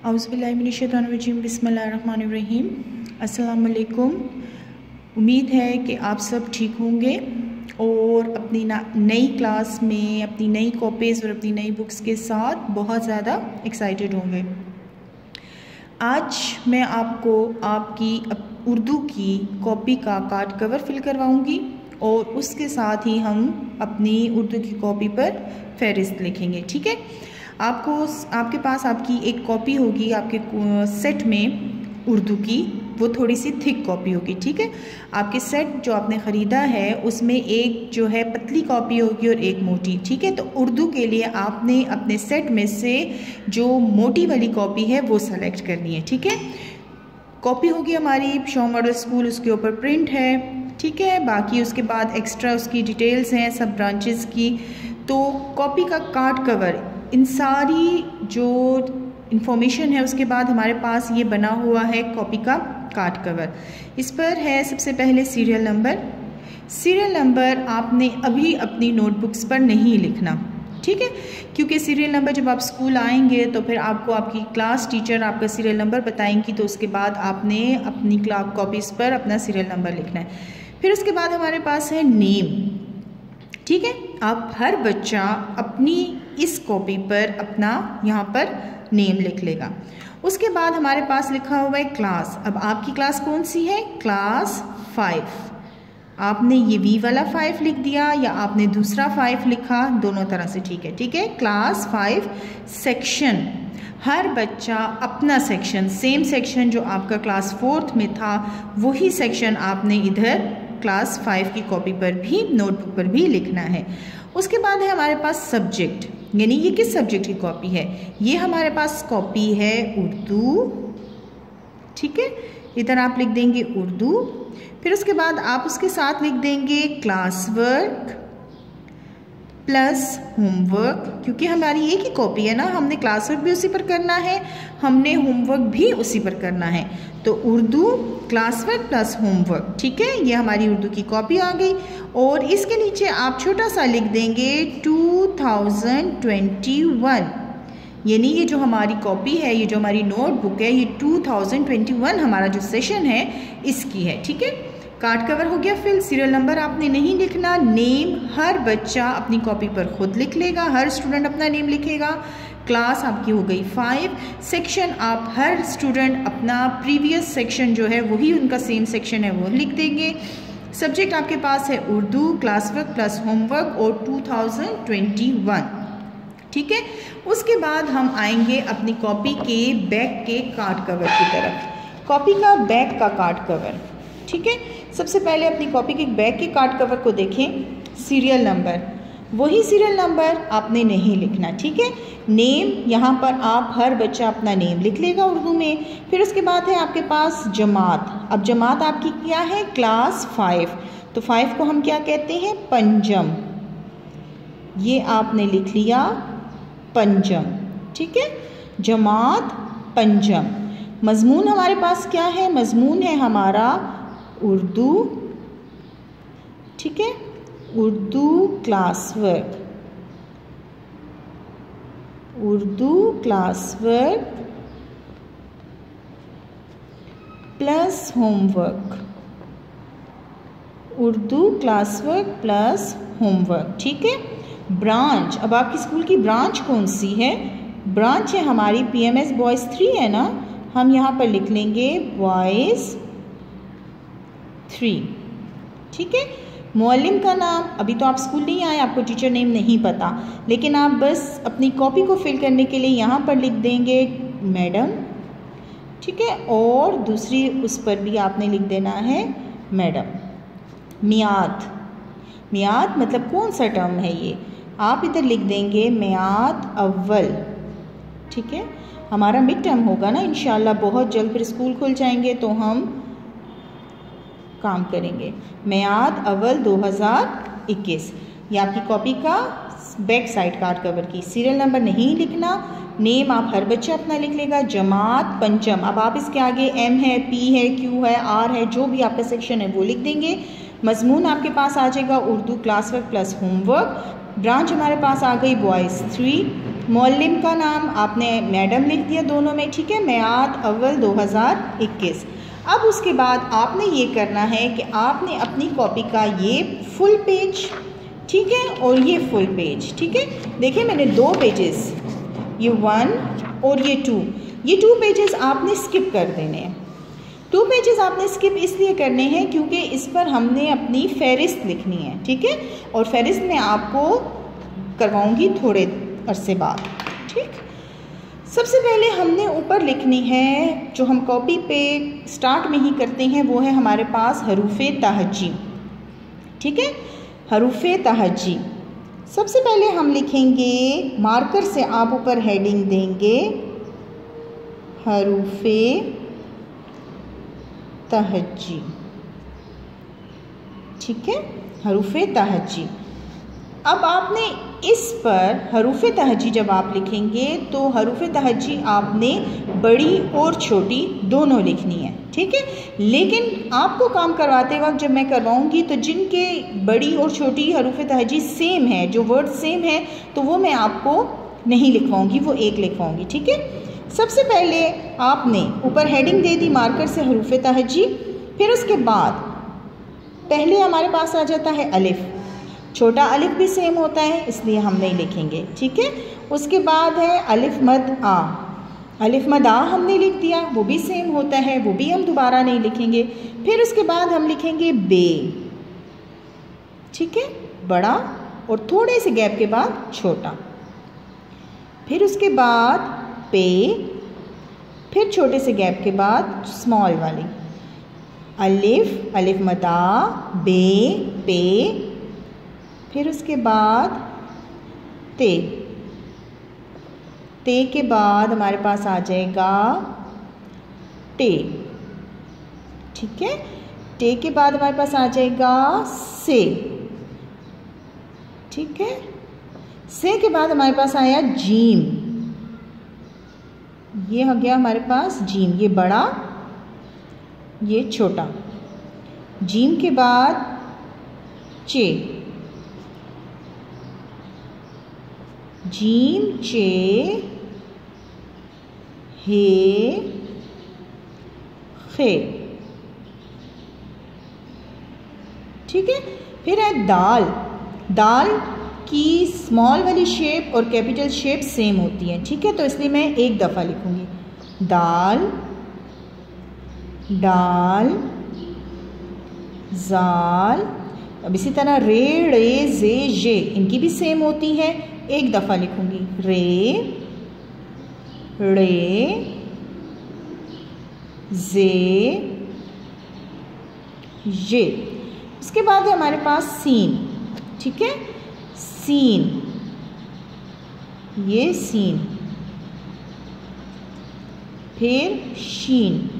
अज़बिल्लिमिनशैतानरजीम बिस्मिल्लाहिर्रहमानिर्रहीम अस्सलाम वालेकुम उम्मीद है कि आप सब ठीक होंगे और अपनी नई क्लास में, अपनी नई कॉपीज़ और अपनी नई बुक्स के साथ बहुत ज़्यादा एक्साइटेड होंगे। आज मैं आपको, आपकी उर्दू की कॉपी का कार्ड कवर फिल करवाऊँगी और उसके साथ ही हम अपनी उर्दू की कॉपी पर फहरिस्त लिखेंगे, ठीक है? आपको आपके पास आपकी एक कॉपी होगी, आपके सेट में उर्दू की, वो थोड़ी सी थिक कॉपी होगी, ठीक है? आपके सेट जो आपने ख़रीदा है, उसमें एक जो है पतली कॉपी होगी और एक मोटी, ठीक है? तो उर्दू के लिए आपने अपने सेट में से जो मोटी वाली कॉपी है, वो सेलेक्ट करनी है, ठीक है? कॉपी होगी हमारी शो मॉडल स्कूल उसके ऊपर प्रिंट है, ठीक है? बाकी उसके बाद एक्स्ट्रा उसकी डिटेल्स हैं, सब ब्रांचेस की। तो कॉपी का कार्ड कवर इन सारी जो इन्फॉर्मेशन है, उसके बाद हमारे पास ये बना हुआ है कॉपी का कार्ड कवर इस पर है सबसे पहले सीरियल नंबर सीरियल नंबर आपने अभी अपनी नोटबुक्स पर नहीं लिखना, ठीक है? क्योंकि सीरियल नंबर जब आप स्कूल आएँगे तो फिर आपको आपकी क्लास टीचर आपका सीरियल नंबर बताएँगी तो उसके बाद आपने अपनी क्लास कॉपीज़ पर अपना सीरियल नंबर लिखना है. फिर उसके बाद हमारे पास है नेम ठीक है? आप हर बच्चा अपनी इस कॉपी पर अपना यहाँ पर नेम लिख लेगा। उसके बाद हमारे पास लिखा हुआ है क्लास अब आपकी क्लास कौन सी है? क्लास फाइव आपने ये वी वाला फाइव लिख दिया या आपने दूसरा फाइव लिखा? दोनों तरह से ठीक है। ठीक है? क्लास फाइव सेक्शन हर बच्चा अपना सेक्शन सेम सेक्शन जो आपका क्लास फोर्थ में था, वही सेक्शन आपने इधर क्लास फाइव की कॉपी पर भी नोटबुक पर भी लिखना है। उसके बाद है हमारे पास सब्जेक्ट यानी ये किस सब्जेक्ट की कॉपी है? ये हमारे पास कॉपी है उर्दू। ठीक है? इधर आप लिख देंगे उर्दू, फिर उसके बाद आप उसके साथ लिख देंगे क्लास वर्क प्लस होमवर्क, क्योंकि हमारी एक ही कॉपी है ना, हमने क्लास वर्क भी उसी पर करना है, हमने होमवर्क भी उसी पर करना है। तो Urdu class work plus homework, ठीक है? ये हमारी उर्दू की कॉपी आ गई। और इसके नीचे आप छोटा सा लिख देंगे 2021 यानी ये जो हमारी कॉपी है, ये जो हमारी नोटबुक है, ये 2021 हमारा जो सेशन है, इसकी है, ठीक है? कार्ड कवर हो गया फिर सीरियल नंबर आपने नहीं लिखना नेम हर बच्चा अपनी कॉपी पर खुद लिख लेगा, हर स्टूडेंट अपना नेम लिखेगा क्लास आपकी हो गई फाइव सेक्शन आप हर स्टूडेंट अपना प्रीवियस सेक्शन जो है, वही उनका सेम सेक्शन है, वो लिख देंगे। सब्जेक्ट आपके पास है Urdu class work plus homework और 2021 ठीक है? उसके बाद हम आएँगे अपनी कॉपी के बैक के कार्ड कवर की तरफ़। कॉपी का बैक का कार्ड कवर ठीक है? सबसे पहले अपनी कॉपी के बैक के कार्ड कवर को देखें। सीरियल नंबर वही सीरियल नंबर आपने नहीं लिखना, ठीक है? नेम यहाँ पर आप हर बच्चा अपना नेम लिख लेगा उर्दू में। फिर उसके बाद है आपके पास जमात। अब जमात आपकी क्या है? क्लास फाइव तो फाइव को हम क्या कहते हैं? पंजम. ये आपने लिख लिया पंजम, ठीक है? जमात पंजम. मजमून हमारे पास क्या है? मजमून है हमारा उर्दू, ठीक है? Urdu class work Urdu class work plus homework Urdu class work plus homework ठीक है? ब्रांच अब आपकी स्कूल की ब्रांच कौन सी है? ब्रांच है हमारी पीएमएस बॉयज़ थ्री है ना? हम यहाँ पर लिख लेंगे बॉयज़ थ्री ठीक है? मौलिम का नाम, अभी तो आप स्कूल नहीं आए, आपको टीचर नेम नहीं पता। लेकिन आप बस अपनी कॉपी को फिल करने के लिए यहाँ पर लिख देंगे, मैडम। ठीक है? और दूसरी उस पर भी आपने लिख देना है, मैडम। मियाद। मियाद मतलब कौन सा टर्म है ये? आप इधर लिख देंगे, मियाद अव्वल। ठीक है? हमारा मिड टर्म होगा ना इन बहुत जल्द फिर स्कूल खुल जाएँगे तो हम काम करेंगे। मैद अव्वल 2021 ये आपकी कॉपी का बैक साइड कार्ड कवर की। सीरियल नंबर नहीं लिखना नेम आप हर बच्चा अपना लिख लेगा। जमात पंचम। अब आप इसके आगे एम है पी है क्यू है आर है, जो भी आपका सेक्शन है, वो लिख देंगे। मजमून आपके पास आ जाएगा Urdu class work plus homework branch हमारे पास आ गई बॉयज़ थ्री मौलम का नाम आपने मैडम लिख दिया दोनों में, ठीक है? मैद अव्वल 2021 अब उसके बाद आपने ये करना है कि आपने अपनी कॉपी का ये फुल पेज, ठीक है? और ये फुल पेज, ठीक है? देखिए, मैंने दो पेजेस, ये वन और ये टू। ये टू पेजेस आपने स्किप कर देने हैं। टू पेजेस आपने स्किप इसलिए करने हैं क्योंकि इस पर हमने अपनी फहरिस्त लिखनी है, ठीक है? और फहरिस्त में आपको करवाऊँगी थोड़े अरसे बाद, ठीक? सबसे पहले हमने ऊपर लिखनी है, जो हम कॉपी पे स्टार्ट में ही करते हैं, वो है हमारे पास हरूफ तहजी ठीक है? हरूफ तहजी सबसे पहले हम लिखेंगे मार्कर से आप ऊपर हेडिंग देंगे, हरूफ तहजी ठीक है? हरूफ तहजी अब आपने इस पर हरूफ तहजी जब आप लिखेंगे तो हरूफ तहजी आपने बड़ी और छोटी दोनों लिखनी है, ठीक है? लेकिन आपको काम करवाते वक्त जब मैं करवाऊँगी तो जिनके बड़ी और छोटी हरूफ तहजी सेम है, जो वर्ड सेम है तो वो मैं आपको नहीं लिखवाऊँगी, वो एक लिखवाऊँगी, ठीक है? सबसे पहले आपने ऊपर हेडिंग दे दी मार्कर से हरूफ तहजी, फिर उसके बाद पहले हमारे पास आ जाता है अलिफ़ छोटा अलिफ भी सेम होता है, इसलिए हम नहीं लिखेंगे, ठीक है? उसके बाद है अलिफ मद आ। अलिफ मद आ हमने लिख दिया, वो भी सेम होता है, वो भी हम दोबारा नहीं लिखेंगे। फिर उसके बाद हम लिखेंगे बे। ठीक है? बड़ा और थोड़े से गैप के बाद छोटा। फिर उसके बाद पे, फिर छोटे से गैप के बाद स्मॉल वाली। अलिफ अलिफ मदा बे, पे फिर उसके बाद ते। ते के बाद हमारे पास आ जाएगा टे ठीक है? टे के बाद हमारे पास आ जाएगा से। ठीक है? से के बाद हमारे पास आया जीम ये हो गया हमारे पास जीम ये बड़ा, ये छोटा। जीम के बाद चे। जीम चे हे खे। ठीक है? फिर है दाल। दाल की स्मॉल वाली शेप और कैपिटल शेप सेम होती है। ठीक है? तो इसलिए मैं एक दफ़ा लिखूँगी। दाल डाल जाल। अब इसी तरह रे रे, जे जे, इनकी भी सेम होती है। एक दफ़ा लिखूँगी। रे रे, जे, ये। उसके बाद है हमारे पास सीन, ठीक है? सीन, ये सीन। फिर शीन।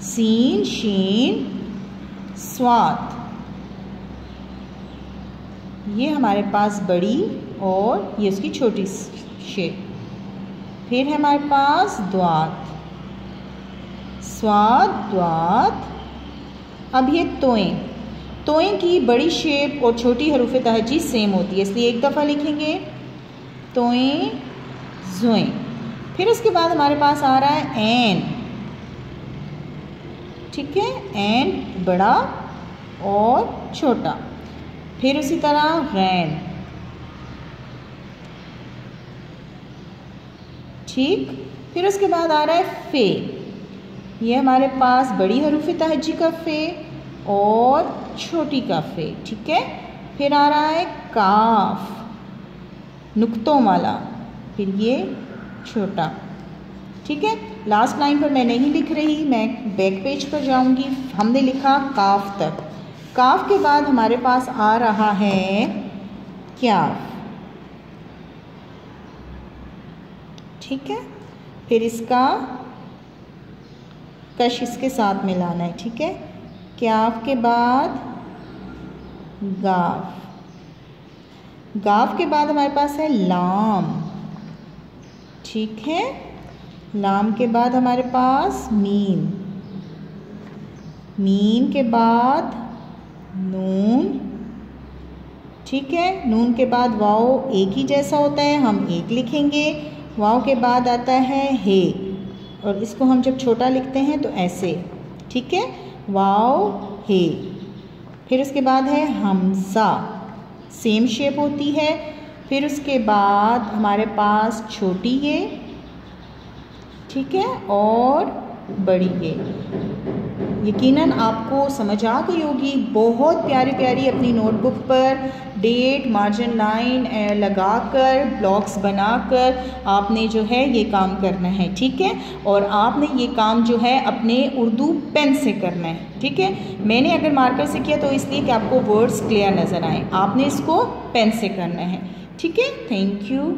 सीन, शीन, स्वाद। ये हमारे पास बड़ी और ये उसकी छोटी शेप। फिर है हमारे पास द्वात। स्वाद, द्वात। अब ये तोएँ। तोएँ की बड़ी शेप और छोटी हरूफ तहजी सेम होती है, इसलिए एक दफ़ा लिखेंगे, तोएँ, जोएँ। फिर उसके बाद हमारे पास आ रहा है एन। ठीक है? एन बड़ा और छोटा। फिर उसी तरह गैन ठीक? फिर उसके बाद आ रहा है फे। ये हमारे पास बड़ी हरूफ तहजी का फे और छोटी का फे, ठीक है? फिर आ रहा है काफ, नुक्तों वाला, फिर ये छोटा, ठीक है? लास्ट लाइन पर मैं नहीं लिख रही, मैं बैक पेज पर जाऊँगी। हमने लिखा काफ तक। काफ के बाद हमारे पास आ रहा है क्या ठीक है? फिर इसका कश इसके साथ मिलाना है, ठीक है? क्याफ के बाद गाफ। गाफ के बाद हमारे पास है लाम। ठीक है? लाम के बाद हमारे पास मीम। मीम के बाद नून। ठीक है, नून के बाद वाओ एक ही जैसा होता है, हम एक लिखेंगे। वाओ के बाद आता है हे। और इसको हम जब छोटा लिखते हैं तो ऐसे। ठीक है, वाओ हे। फिर उसके बाद है हमसा। सेम शेप होती है। फिर उसके बाद हमारे पास छोटी ये। ठीक है, और बड़ी ये। यकीनन आपको समझ आ गई होगी। बहुत प्यारी प्यारी अपनी नोटबुक पर डेट मार्जिन लाइन लगाकर ब्लॉक्स बनाकर आपने जो है ये काम करना है, ठीक है? और आपने ये काम जो है अपने उर्दू पेन से करना है, ठीक है? मैंने अगर मार्कर से किया तो इसलिए कि आपको वर्ड्स क्लियर नज़र आए। आपने इसको पेन से करना है, ठीक है? Thank you